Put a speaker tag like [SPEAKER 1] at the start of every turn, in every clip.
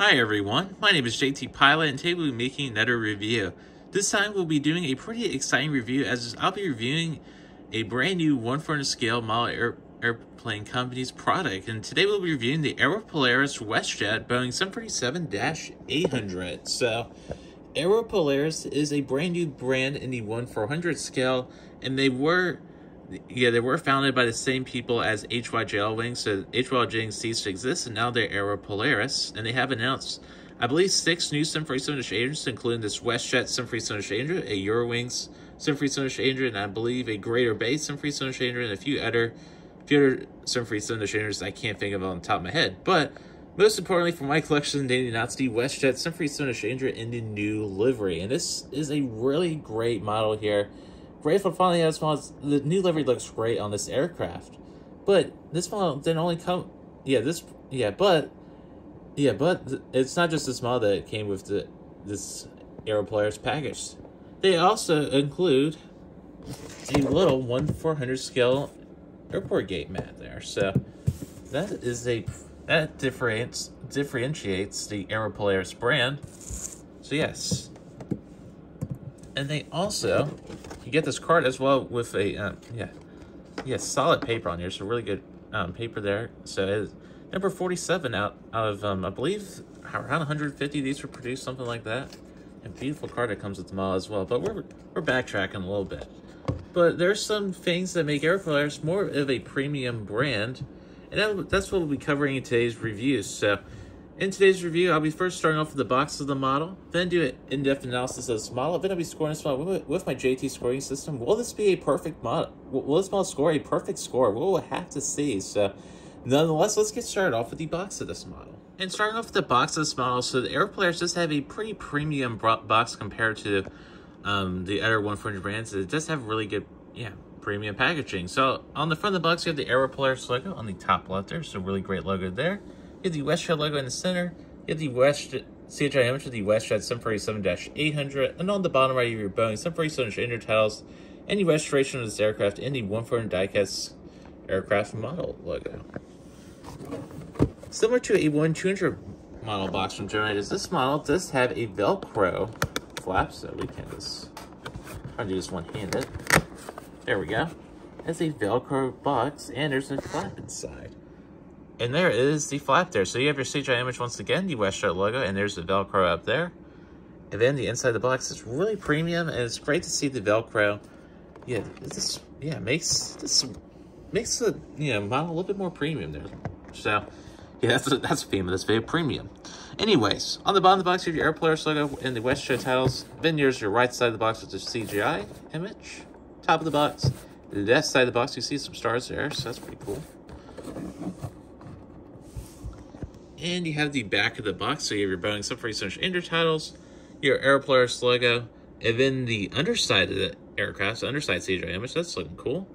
[SPEAKER 1] Hi everyone, my name is JT Pilot and today we'll be making another review. This time we'll be doing a pretty exciting review as I'll be reviewing a brand new 1 400 scale model air, airplane company's product. And today we'll be reviewing the Aero Polaris WestJet Boeing 737-800. So, Aero Polaris is a brand new brand in the 1 400 scale and they were yeah, they were founded by the same people as HYJL Wings, so HYJL ceased to exist, and now they're Aero Polaris, and they have announced, I believe, six new 737-800s, including this WestJet 737-800, a Eurowings 737-800, and I believe a Greater Bay 737-800, and a few other, few other 737-800s I can't think of on the top of my head, but most importantly for my collection, they announced the WestJet 737-800 in the new livery, and this is a really great model here, Grateful finally has models. The new livery looks great on this aircraft, but this model didn't only come. Yeah, this. Yeah, but. Yeah, but it's not just this model that came with the this Aero Polaris package. They also include a little one four hundred scale airport gate mat there. So that is a that differentiates differentiates the Aero Polaris brand. So yes, and they also you get this card as well with a uh, yeah. Yeah solid paper on here so really good um, paper there. So number 47 out, out of um, i believe around 150 these were produced something like that. And beautiful card that comes with the model as well but we're we're backtracking a little bit. But there's some things that make Aero Polaris more of a premium brand and that, that's what we'll be covering in today's review. So in today's review, I'll be first starting off with the box of the model, then do an in-depth analysis of this model, then I'll be scoring this model with my JT scoring system. Will this be a perfect model? Will this model score a perfect score? We'll have to see. So, nonetheless, let's get started off with the box of this model. And starting off with the box of this model, so the Aero Polaris does have a pretty premium box compared to um, the other 140 brands. It does have really good, yeah, premium packaging. So, on the front of the box, you have the Aero Polaris logo on the top left there, so really great logo there. You have the WestJet logo in the center. You have the West CGI image of the WestJet 747-800. And on the bottom right, you have your Boeing 747-800 titles and the registration of this aircraft in the 140 diecast aircraft model logo. Similar to a 1200 model box from Generators, this model does have a Velcro flap, so we can just try to do this one-handed. There we go. It's a Velcro box, and there's a flap inside. And there is the flap there. So you have your CGI image once again, the WestJet logo, and there's the Velcro up there. And then the inside of the box is really premium, and it's great to see the Velcro. Yeah, this yeah makes this makes the you know model a little bit more premium there. So yeah, that's a, that's the theme of this video, premium. Anyways, on the bottom of the box, you have your Polaris logo and the WestJet titles. Then there's your right side of the box with the CGI image. Top of the box, left side of the box, you see some stars there, so that's pretty cool. And you have the back of the box, so you have your Boeing 747 titles, your Aero Polaris logo, and then the underside of the aircraft, the underside CGI image, that's looking cool.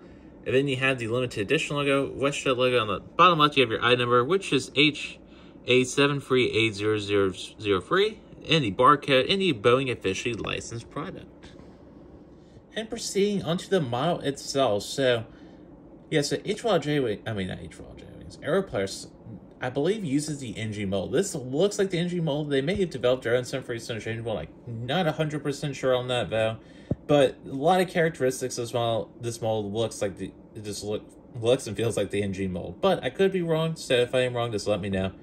[SPEAKER 1] And then you have the limited edition logo, WestJet logo on the bottom left, you have your I number, which is HA7380003, and the barcode, and the Boeing officially licensed product. And proceeding onto the model itself, so, yeah, so HYJ, I mean, not HYJ, Aero Polaris I believe uses the NG mold. This looks like the NG mold. They may have developed their own Symphony interchangeable. Like, not 100% sure on that, though. But a lot of characteristics as well. This mold looks like the, it just look, looks and feels like the NG mold. But I could be wrong, so if I am wrong, just let me know.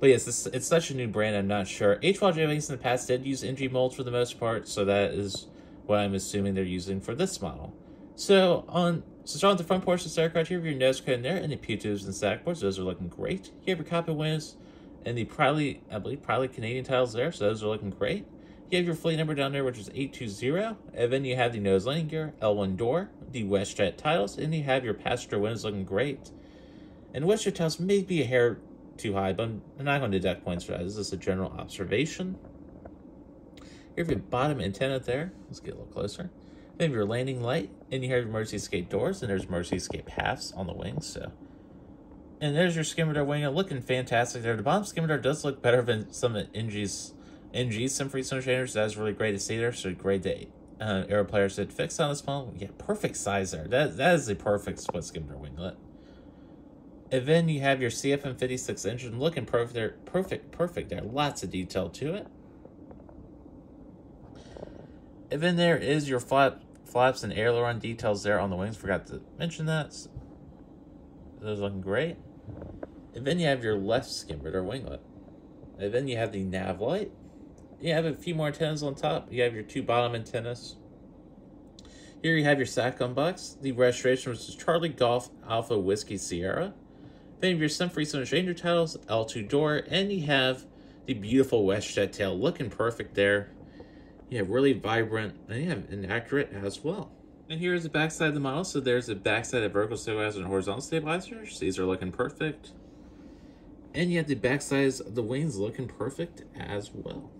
[SPEAKER 1] But yes, this, it's such a new brand, I'm not sure. HYJ Wings in the past did use NG molds for the most part, so that is what I'm assuming they're using for this model. So on so start with the front portion of the aircraft, you have your nose cone there and the pitot tubes and static ports. Those are looking great. You have your cockpit windows and the proudly, I believe, proudly Canadian tiles there. So those are looking great. You have your fleet number down there, which is 820. And then you have the nose landing gear, L1 door, the WestJet tiles, and you have your passenger windows looking great. And WestJet tiles may be a hair too high, but I'm not going to deduct points for that. This is a general observation. You have your bottom antenna there. Let's get a little closer. Then your landing light, and you have your emergency escape doors, and there's emergency escape halves on the wings, so. And there's your scimitar wing, looking fantastic there. The bottom scimitar does look better than some of NG's, NG's Symphony Sunshaders. That's really great to see there, so great that uh, Aero Polaris did fix on this model. Yeah, perfect size there. That, that is a perfect split scimitar winglet. And then you have your CFM56 engine looking perfect there, perfect, perfect there. Lots of detail to it. And then there is your flap, flaps and aileron details there on the wings. Forgot to mention that. Those looking great. And then you have your left scimitar or winglet. And then you have the nav light. You have a few more antennas on top. You have your two bottom antennas. Here you have your SATCOM box. The registration was Charlie Golf Alpha Whiskey Sierra. Then you have your Sunfree Sun Stranger titles, L2 door, and you have the beautiful WestJet tail looking perfect there. Have really vibrant, and you have inaccurate as well. And here's the backside of the model. So there's the backside of vertical stabilizer and horizontal stabilizers. These are looking perfect. And yet the backsides of the wings looking perfect as well.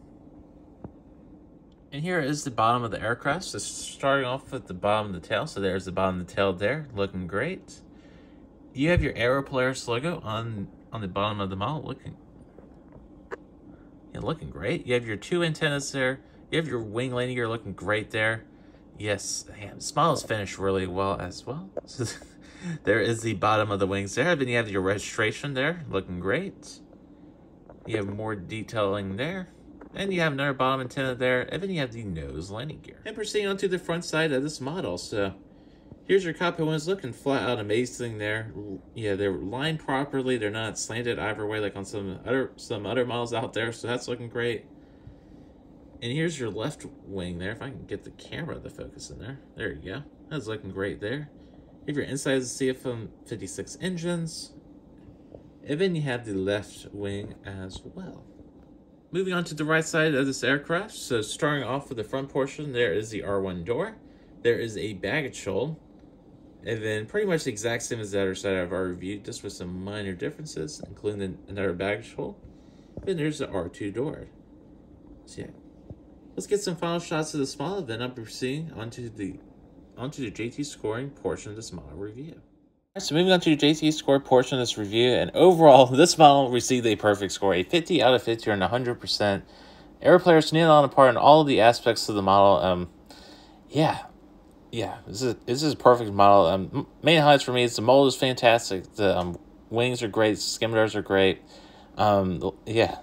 [SPEAKER 1] And here is the bottom of the aircraft. So starting off with the bottom of the tail. So there's the bottom of the tail there, looking great. You have your Aero Polaris logo on on the bottom of the model, looking yeah, looking great. You have your two antennas there. You have your wing landing gear looking great there. Yes, yeah, smile is finished really well as well. There is the bottom of the wings there. Then you have your registration there, looking great. You have more detailing there. And you have another bottom antenna there. And then you have the nose landing gear. And proceeding on to the front side of this model. So here's your cockpit windows looking flat out amazing there. Yeah, they're lined properly. They're not slanted either way like on some other some other models out there. So that's looking great. And here's your left wing there. If I can get the camera to focus in there. There you go. That's looking great there. If You have your inside the CFM 56 engines. And then you have the left wing as well. Moving on to the right side of this aircraft. So starting off with the front portion, there is the R1 door. There is a baggage hold. And then pretty much the exact same as the other side of our review, just with some minor differences, including another baggage hold. Then there's the R2 door. So yeah, let's get some final shots of the then I'll be proceeding onto the onto the JT scoring portion of this model review. So moving on to the JT score portion of this review, and overall, this model received a perfect score, a 50 out of 50 or 100%. Air players nailed on apart in all of the aspects of the model. Um, yeah, yeah, this is this is a perfect model. Um, main highlights for me is the mold is fantastic. The um, wings are great. Scimitars are great. Um, yeah,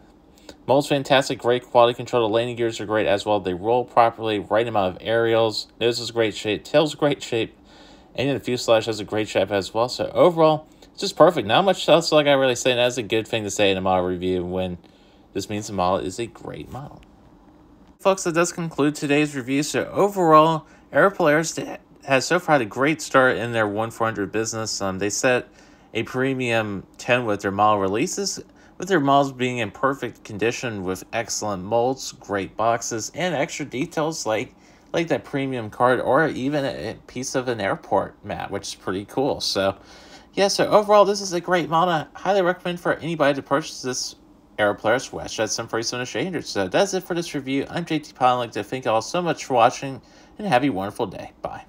[SPEAKER 1] Mold's fantastic, great quality control. The landing gears are great as well. They roll properly, right amount of aerials. Nose is great shape. Tail's great shape. And the fuselage has a great shape as well. So overall, it's just perfect. Not much else like I really say. That's a good thing to say in a model review when this means the model is a great model. Folks, that does conclude today's review. So overall, Aero Polaris has so far had a great start in their 1-400 business. Um, they set a premium 10 with their model releases with their models being in perfect condition with excellent molds, great boxes, and extra details like like that premium card or even a piece of an airport mat, which is pretty cool. So, yeah, so overall, this is a great model. I highly recommend for anybody to purchase this Aero Polaris WestJet Sunfree Sun Stranger. So that's it for this review. I'm JT Pyle. I'd like to thank you all so much for watching and have a wonderful day. Bye.